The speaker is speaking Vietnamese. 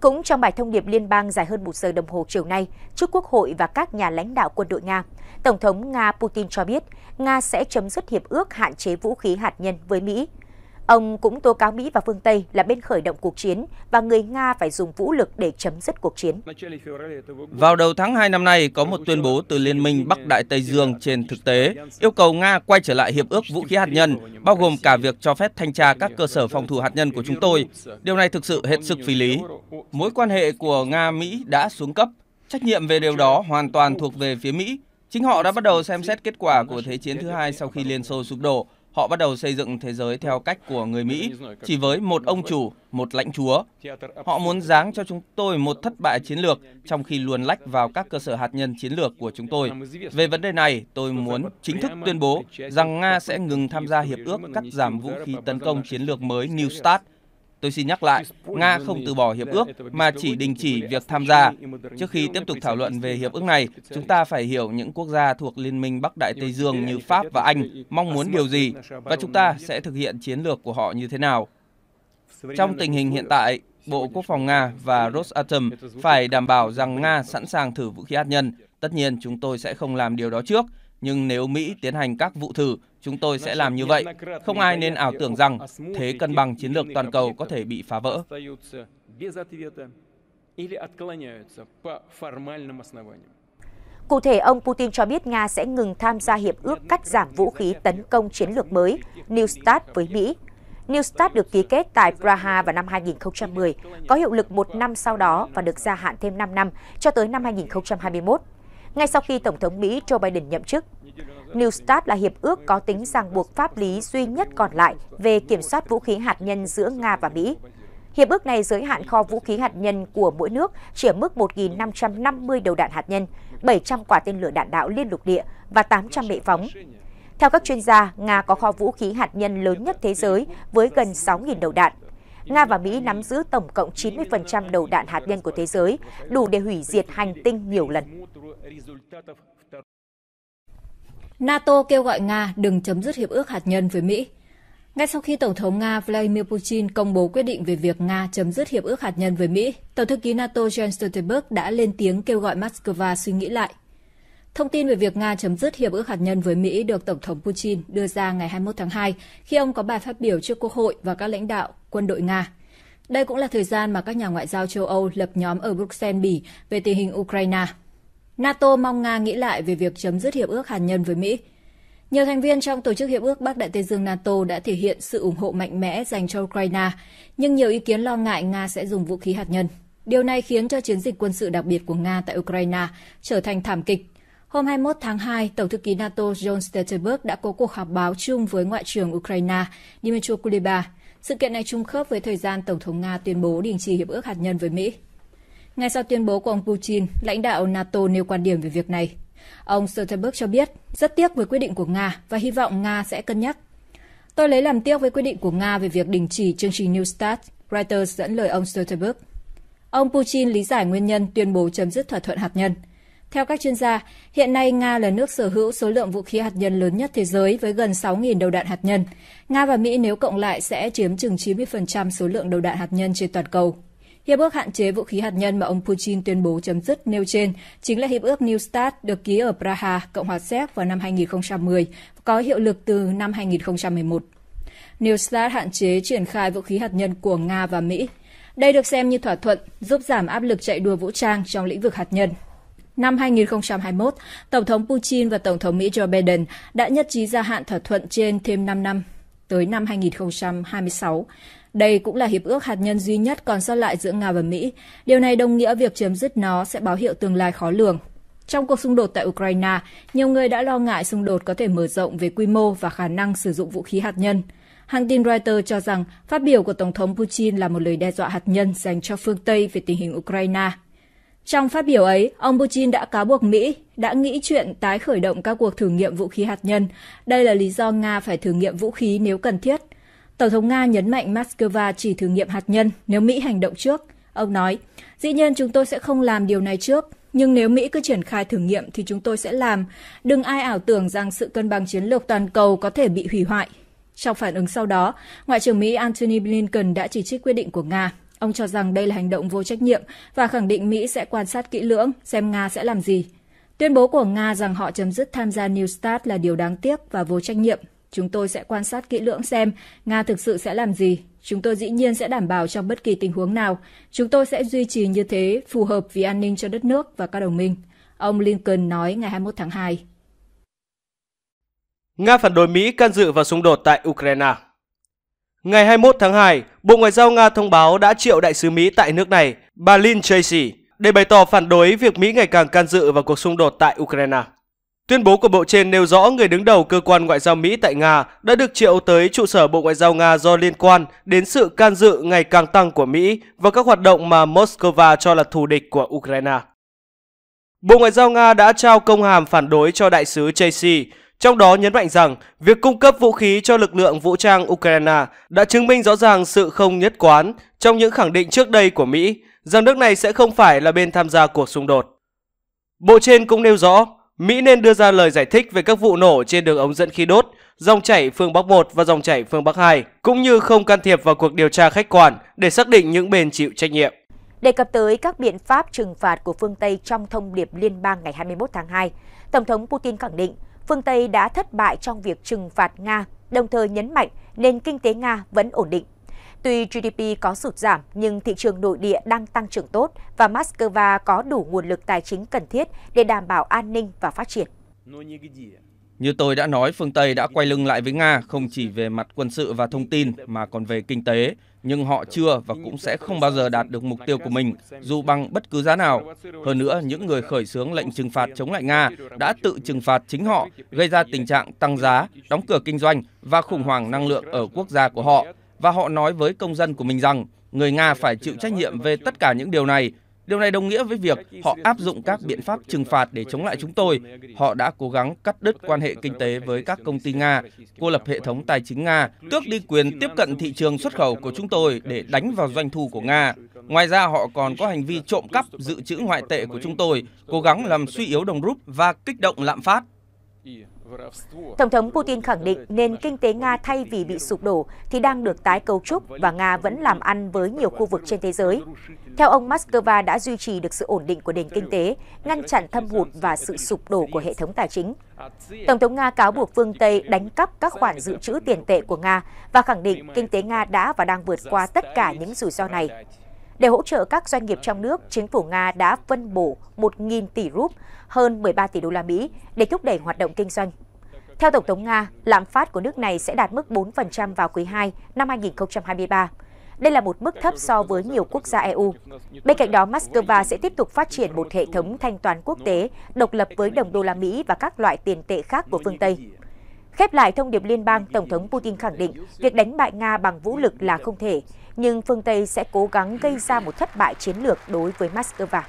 Cũng trong bài thông điệp liên bang dài hơn một giờ đồng hồ chiều nay, trước Quốc hội và các nhà lãnh đạo quân đội Nga, Tổng thống Nga Putin cho biết Nga sẽ chấm dứt hiệp ước hạn chế vũ khí hạt nhân với Mỹ. Ông cũng tố cáo Mỹ và phương Tây là bên khởi động cuộc chiến và người Nga phải dùng vũ lực để chấm dứt cuộc chiến. Vào đầu tháng 2 năm nay, có một tuyên bố từ Liên minh Bắc Đại Tây Dương trên thực tế yêu cầu Nga quay trở lại hiệp ước vũ khí hạt nhân, bao gồm cả việc cho phép thanh tra các cơ sở phòng thủ hạt nhân của chúng tôi. Điều này thực sự hết sức phi lý. Mối quan hệ của Nga-Mỹ đã xuống cấp. Trách nhiệm về điều đó hoàn toàn thuộc về phía Mỹ. Chính họ đã bắt đầu xem xét kết quả của Thế chiến thứ hai sau khi Liên Xô sụp đổ Họ bắt đầu xây dựng thế giới theo cách của người Mỹ, chỉ với một ông chủ, một lãnh chúa. Họ muốn giáng cho chúng tôi một thất bại chiến lược, trong khi luồn lách vào các cơ sở hạt nhân chiến lược của chúng tôi. Về vấn đề này, tôi muốn chính thức tuyên bố rằng Nga sẽ ngừng tham gia hiệp ước cắt giảm vũ khí tấn công chiến lược mới New START Tôi xin nhắc lại, Nga không từ bỏ hiệp ước mà chỉ đình chỉ việc tham gia. Trước khi tiếp tục thảo luận về hiệp ước này, chúng ta phải hiểu những quốc gia thuộc Liên minh Bắc Đại Tây Dương như Pháp và Anh mong muốn điều gì và chúng ta sẽ thực hiện chiến lược của họ như thế nào. Trong tình hình hiện tại, Bộ Quốc phòng Nga và Rosatom phải đảm bảo rằng Nga sẵn sàng thử vũ khí hạt nhân. Tất nhiên, chúng tôi sẽ không làm điều đó trước, nhưng nếu Mỹ tiến hành các vụ thử, chúng tôi sẽ làm như vậy. Không ai nên ảo tưởng rằng thế cân bằng chiến lược toàn cầu có thể bị phá vỡ. Cụ thể, ông Putin cho biết Nga sẽ ngừng tham gia hiệp ước cắt giảm vũ khí tấn công chiến lược mới New START với Mỹ. New START được ký kết tại Praha vào năm 2010, có hiệu lực một năm sau đó và được gia hạn thêm 5 năm cho tới năm 2021 ngay sau khi Tổng thống Mỹ Joe Biden nhậm chức. New START là hiệp ước có tính ràng buộc pháp lý duy nhất còn lại về kiểm soát vũ khí hạt nhân giữa Nga và Mỹ. Hiệp ước này giới hạn kho vũ khí hạt nhân của mỗi nước chỉ ở mức 1.550 đầu đạn hạt nhân, 700 quả tên lửa đạn đạo liên lục địa và 800 bệ phóng. Theo các chuyên gia, Nga có kho vũ khí hạt nhân lớn nhất thế giới với gần 6.000 đầu đạn. Nga và Mỹ nắm giữ tổng cộng 90% đầu đạn hạt nhân của thế giới, đủ để hủy diệt hành tinh nhiều lần. NATO kêu gọi Nga đừng chấm dứt hiệp ước hạt nhân với Mỹ. Ngay sau khi Tổng thống Nga Vladimir Putin công bố quyết định về việc Nga chấm dứt hiệp ước hạt nhân với Mỹ, Tổng thư ký NATO Jens Stoltenberg đã lên tiếng kêu gọi Moscow suy nghĩ lại. Thông tin về việc Nga chấm dứt hiệp ước hạt nhân với Mỹ được Tổng thống Putin đưa ra ngày 21 tháng 2 khi ông có bài phát biểu trước Quốc hội và các lãnh đạo quân đội Nga. Đây cũng là thời gian mà các nhà ngoại giao châu Âu lập nhóm ở Bruxelles, Bỉ về tình hình Ukraine. NATO mong Nga nghĩ lại về việc chấm dứt hiệp ước hạt nhân với Mỹ. Nhiều thành viên trong Tổ chức Hiệp ước Bắc Đại Tây Dương NATO đã thể hiện sự ủng hộ mạnh mẽ dành cho Ukraine, nhưng nhiều ý kiến lo ngại Nga sẽ dùng vũ khí hạt nhân. Điều này khiến cho chiến dịch quân sự đặc biệt của Nga tại Ukraine trở thành thảm kịch. Hôm 21 tháng 2, Tổng thư ký NATO John Stoltenberg đã có cuộc họp báo chung với Ngoại trưởng Ukraine Dmytro Kuleba. Sự kiện này trùng khớp với thời gian Tổng thống Nga tuyên bố đình chỉ hiệp ước hạt nhân với Mỹ. Ngay sau tuyên bố của ông Putin, lãnh đạo NATO nêu quan điểm về việc này. Ông Stoltenberg cho biết rất tiếc với quyết định của Nga và hy vọng Nga sẽ cân nhắc. Tôi lấy làm tiếc với quyết định của Nga về việc đình chỉ chương trình New START, Reuters dẫn lời ông Stoltenberg. Ông Putin lý giải nguyên nhân tuyên bố chấm dứt thỏa thuận hạt nhân. Theo các chuyên gia, hiện nay Nga là nước sở hữu số lượng vũ khí hạt nhân lớn nhất thế giới với gần 6.000 đầu đạn hạt nhân. Nga và Mỹ nếu cộng lại sẽ chiếm chừng 90% số lượng đầu đạn hạt nhân trên toàn cầu. Hiệp ước hạn chế vũ khí hạt nhân mà ông Putin tuyên bố chấm dứt nêu trên chính là Hiệp ước New START được ký ở Praha, Cộng hòa Séc vào năm 2010, có hiệu lực từ năm 2011. New START hạn chế triển khai vũ khí hạt nhân của Nga và Mỹ. Đây được xem như thỏa thuận giúp giảm áp lực chạy đua vũ trang trong lĩnh vực hạt nhân. Năm 2021, Tổng thống Putin và Tổng thống Mỹ Joe Biden đã nhất trí gia hạn thỏa thuận trên thêm 5 năm, tới năm 2026. Đây cũng là hiệp ước hạt nhân duy nhất còn sót lại giữa Nga và Mỹ. Điều này đồng nghĩa việc chấm dứt nó sẽ báo hiệu tương lai khó lường. Trong cuộc xung đột tại Ukraine, nhiều người đã lo ngại xung đột có thể mở rộng về quy mô và khả năng sử dụng vũ khí hạt nhân. Hãng tin Reuters cho rằng phát biểu của Tổng thống Putin là một lời đe dọa hạt nhân dành cho phương Tây về tình hình Ukraine. Trong phát biểu ấy, ông Putin đã cáo buộc Mỹ đã nghĩ chuyện tái khởi động các cuộc thử nghiệm vũ khí hạt nhân. Đây là lý do Nga phải thử nghiệm vũ khí nếu cần thiết – Tổng thống Nga nhấn mạnh Moscow chỉ thử nghiệm hạt nhân nếu Mỹ hành động trước. Ông nói, dĩ nhiên chúng tôi sẽ không làm điều này trước, nhưng nếu Mỹ cứ triển khai thử nghiệm thì chúng tôi sẽ làm. Đừng ai ảo tưởng rằng sự cân bằng chiến lược toàn cầu có thể bị hủy hoại. Trong phản ứng sau đó, Ngoại trưởng Mỹ Antony Blinken đã chỉ trích quyết định của Nga. Ông cho rằng đây là hành động vô trách nhiệm và khẳng định Mỹ sẽ quan sát kỹ lưỡng xem Nga sẽ làm gì. Tuyên bố của Nga rằng họ chấm dứt tham gia New START là điều đáng tiếc và vô trách nhiệm. Chúng tôi sẽ quan sát kỹ lưỡng xem Nga thực sự sẽ làm gì. Chúng tôi dĩ nhiên sẽ đảm bảo trong bất kỳ tình huống nào. Chúng tôi sẽ duy trì như thế, phù hợp vì an ninh cho đất nước và các đồng minh. Ông Lincoln nói ngày 21 tháng 2. Nga phản đối Mỹ can dự vào xung đột tại Ukraine. Ngày 21 tháng 2, Bộ Ngoại giao Nga thông báo đã triệu đại sứ Mỹ tại nước này, bà Lynn Tracy, để bày tỏ phản đối việc Mỹ ngày càng can dự vào cuộc xung đột tại Ukraine. Tuyên bố của Bộ trên nêu rõ người đứng đầu cơ quan ngoại giao Mỹ tại Nga đã được triệu tới trụ sở Bộ Ngoại giao Nga do liên quan đến sự can dự ngày càng tăng của Mỹ và các hoạt động mà Moscow cho là thù địch của Ukraine. Bộ Ngoại giao Nga đã trao công hàm phản đối cho đại sứ Tracy, trong đó nhấn mạnh rằng việc cung cấp vũ khí cho lực lượng vũ trang Ukraine đã chứng minh rõ ràng sự không nhất quán trong những khẳng định trước đây của Mỹ rằng nước này sẽ không phải là bên tham gia cuộc xung đột. Bộ trên cũng nêu rõ Mỹ nên đưa ra lời giải thích về các vụ nổ trên đường ống dẫn khí đốt, dòng chảy phương Bắc 1 và dòng chảy phương Bắc 2, cũng như không can thiệp vào cuộc điều tra khách quan để xác định những bên chịu trách nhiệm. Đề cập tới các biện pháp trừng phạt của phương Tây trong thông điệp liên bang ngày 21 tháng 2, Tổng thống Putin khẳng định phương Tây đã thất bại trong việc trừng phạt Nga, đồng thời nhấn mạnh nền kinh tế Nga vẫn ổn định. Tuy GDP có sụt giảm nhưng thị trường nội địa đang tăng trưởng tốt và Moscow có đủ nguồn lực tài chính cần thiết để đảm bảo an ninh và phát triển. Như tôi đã nói, phương Tây đã quay lưng lại với Nga không chỉ về mặt quân sự và thông tin mà còn về kinh tế, nhưng họ chưa và cũng sẽ không bao giờ đạt được mục tiêu của mình, dù bằng bất cứ giá nào. Hơn nữa, những người khởi xướng lệnh trừng phạt chống lại Nga đã tự trừng phạt chính họ, gây ra tình trạng tăng giá, đóng cửa kinh doanh và khủng hoảng năng lượng ở quốc gia của họ. Và họ nói với công dân của mình rằng người Nga phải chịu trách nhiệm về tất cả những điều này Điều này đồng nghĩa với việc họ áp dụng các biện pháp trừng phạt để chống lại chúng tôi. Họ đã cố gắng cắt đứt quan hệ kinh tế với các công ty Nga, cô lập hệ thống tài chính Nga, tước đi quyền tiếp cận thị trường xuất khẩu của chúng tôi để đánh vào doanh thu của Nga. Ngoài ra họ còn có hành vi trộm cắp dự trữ ngoại tệ của chúng tôi, cố gắng làm suy yếu đồng rúp và kích động lạm phát. Tổng thống Putin khẳng định nền kinh tế Nga thay vì bị sụp đổ thì đang được tái cấu trúc và Nga vẫn làm ăn với nhiều khu vực trên thế giới. Theo ông, Moscow đã duy trì được sự ổn định của nền kinh tế, ngăn chặn thâm hụt và sự sụp đổ của hệ thống tài chính. Tổng thống Nga cáo buộc phương Tây đánh cắp các khoản dự trữ tiền tệ của Nga và khẳng định kinh tế Nga đã và đang vượt qua tất cả những rủi ro này. Để hỗ trợ các doanh nghiệp trong nước, chính phủ Nga đã phân bổ 1.000 tỷ rúp, hơn 13 tỷ đô la Mỹ để thúc đẩy hoạt động kinh doanh. Theo Tổng thống Nga, lạm phát của nước này sẽ đạt mức 4% vào quý 2 năm 2023. Đây là một mức thấp so với nhiều quốc gia EU. Bên cạnh đó, Moscow sẽ tiếp tục phát triển một hệ thống thanh toán quốc tế độc lập với đồng đô la Mỹ và các loại tiền tệ khác của phương Tây. Khép lại thông điệp liên bang, Tổng thống Putin khẳng định việc đánh bại Nga bằng vũ lực là không thể, nhưng phương Tây sẽ cố gắng gây ra một thất bại chiến lược đối với Moscow.